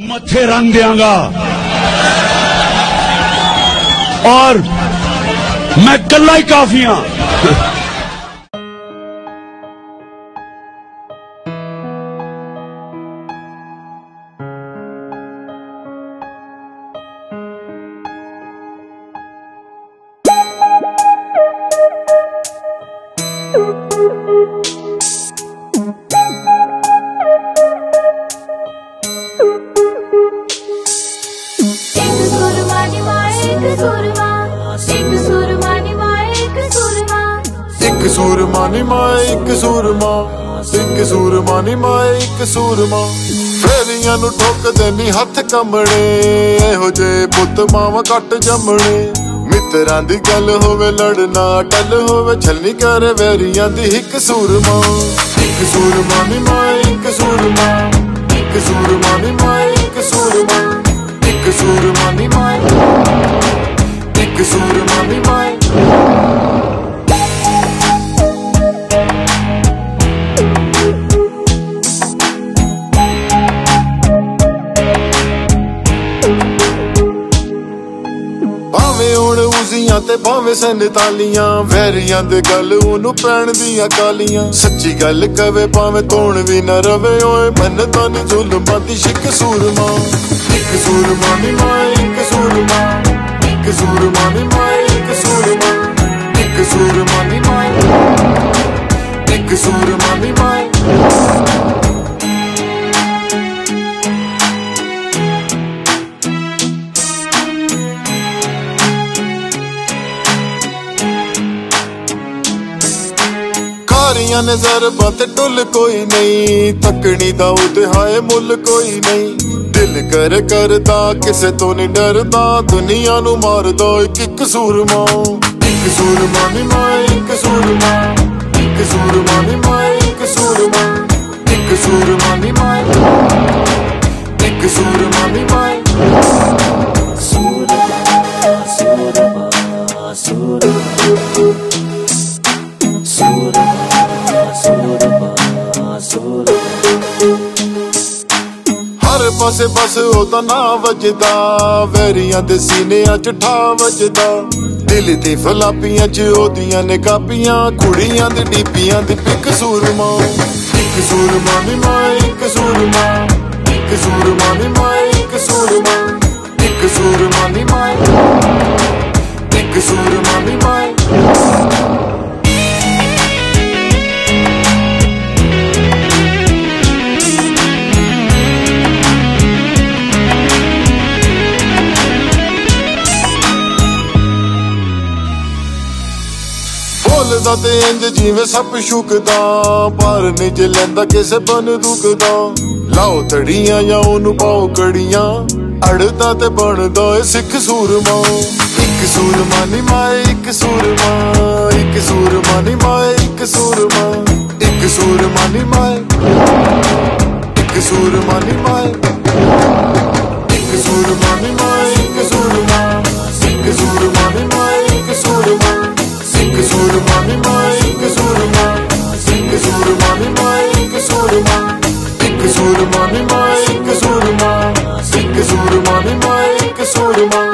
मत्थे रंग देंगा। और मैं कल्ला ही काफ़ी हाँ। ਇੱਕ ਇੱਕ ਸੂਰਮਾ ਨੀ ਮਾਏ ਇੱਕ ਸੂਰਮਾ। ਇੱਕ ਸੂਰਮਾ ਨੀ ਮਾਏ ਇੱਕ ਸੂਰਮਾ। ਫੇਰੀਆਂ ਨੂੰ ਠੋਕਦੇ ਨੀ ਹੱਥ ਕੰਮਣੇ ਇਹੋ ਜੇ ਪੁੱਤ ਮਾਵਾ ਕੱਟ ਜੰਮਣੇ। ਮਿੱਤਰਾਂ ਦੀ ਗੱਲ ਹੋਵੇ, ਲੜਨਾ ਟੱਲ ਹੋਵੇ ਛਲਨੀ ਕਰ ਵੈਰੀਆਂ ਦੀ ਇੱਕ ਸੂਰਮਾ। ਇੱਕ ਸੂਰਮਾ ਨੀ ਮਾਏ ਇੱਕ ਸੂਰਮਾ। ਇੱਕ ਸੂਰਮਾ ਨੀ ਮਾਏ ਇੱਕ ਸੂਰਮਾ। ਇੱਕ ਸੂਰਮਾ ਨੀ ਮਾਏ ਇੱਕ ਸੂਰਮਾ ਨੀ ਮਾਏ ਭਾਵੇਂ ਤੇ ਭਾਵੇਂ ਸੰਤਾਲੀਆਂ ਵੈਰੀਆਂ ਦੇ ਗੱਲ ਉਹਨੂੰ ਪੈਣ ਦੀਆਂ ਕਾਲੀਆਂ। ਸੱਚੀ ਗੱਲ ਕਵੇ ਭਾਵੇਂ ਤੋਣ ਵੀ ਨਾ ਰਵੇ, ਓਏ ਮਨ ਤਾਂ ਨੀ ਜ਼ੁਲਮਾਂ ਦੀ ਸ਼ਿਕ ਸੂਰਮਾ। ਇੱਕ ਸੂਰਮਾ ਨੀ ਮਾਏ, ਇੱਕ ਸੂਰਮਾ। ਇੱਕ ਸੂਰਮਾ ਨੀ ਮਾਏ, ਇੱਕ ਸੂਰਮਾ। ਇੱਕ ਸੂਰਮਾ ਨੀ ਮਾਏ। ਇੱਕ ਸੂਰਮਾ ਨੀ ਮਾਏ। ਕਾਰੀਆਂ ਨੇ ਜ਼ਰਬਾਂ ਤੇ ਟੁੱਲ ਕੋਈ ਨਹੀਂ। ਤੱਕਣੀ ਦਾ ਉਹਦੇ ਹਾਏ, ਮੁੱਲ ਕੋਈ ਨਹੀਂ। ਦਿਲ ਕਰ ਕਰਦਾ, ਕਿਸੇ ਤੋਂ ਨਹੀਂ ਡਰਦਾ। ਦੁਨੀਆ ਨੂੰ ਮਾਰਦਾ ਇੱਕ ਇੱਕ ਸੂਰਮਾ। ਇੱਕ ਸੂਰਮਾ ਨਹੀਂ ਮਾਏ, ਇੱਕ ਸੂਰਮਾ। ਇੱਕ ਸੂਰਮਾ ਨਹੀਂ ਮਾਏ, ਇੱਕ ਸੂਰਮਾ। ਇੱਕ ਸੂਰਮਾ ਨਹੀਂ ਮਾਏ। ਹਰ ਪਾਸੇ ਬਸ ਤਾਂ ਨਾ ਵੱਜਦਾ। ਵੈਰੀਆਂ ਦੇ ਸੀਨਿਆਂ 'ਚ ਠਾ ਵੱਜਦਾ। ਦਿਲ ਤੇ ਫਲਾਪੀਆਂ 'ਚ ਉਹਦੀਆਂ ਨੇ ਕਾਪੀਆਂ ਕੁੜੀਆਂ ਦੀ ਡੀਪੀਆਂ ਦੀ ਪਿੱਕ ਸੂਰਮਾ। ਇੱਕ ਸੂਰਮਾ ਨੀ ਮਾਏ, ਇੱਕ ਸੂਰਮਾ। ਇੱਕ ਸੂਰਮਾ ਨੀ ਮਾਏ, ਇੱਕ ਸੂਰਮਾ। ਇੱਕ ਸੂਰਮਾ ਨੀ ਮਾਏ। ਬੋਲਦਾ ਤੇ ਇੰਜ ਜਿਵੇਂ ਸੱਪ ਸ਼ੁਕਦਾ। ਪਰ ਨਹੀਂ ਜੇ ਲੈਂਦਾ ਕਿਸੇ ਬੰਦੂਕ ਦਾ ਲਾਓ ਤੜੀਆਂ ਜਾਂ ਉਹਨੂੰ ਪਾਓ ਕੜੀਆਂ। ਅੜਦਾ ਤੇ ਬਣਦਾ ਏ ਸਿੱਖ ਸੂਰਮਾ। ਇੱਕ ਸੂਰਮਾ ਨਹੀਂ ਮਾਏ, ਇੱਕ ਸੂਰਮਾ। ਇੱਕ ਸੂਰਮਾ ਨਹੀਂ ਮਾਏ, ਇੱਕ ਸੂਰਮਾ। ਇੱਕ ਸੂਰਮਾ ਨਹੀਂ ਮਾਏ। ਇੱਕ ਸੂਰਮਾ ਨਹੀਂ ਮਾਏ। ਇੱਕ ਸੂਰਮਾ ਨਹੀਂ ਸੂਰਮਾ ਇੱਕ ਸੂਰਮਾ ਨੀ ਮੈਂ ਇੱਕ ਸੂਰਮਾ ਇੱਕ ਸੂਰਮਾ ਨੀ ਮੈਂ ਇੱਕ ਸੂਰਮਾ।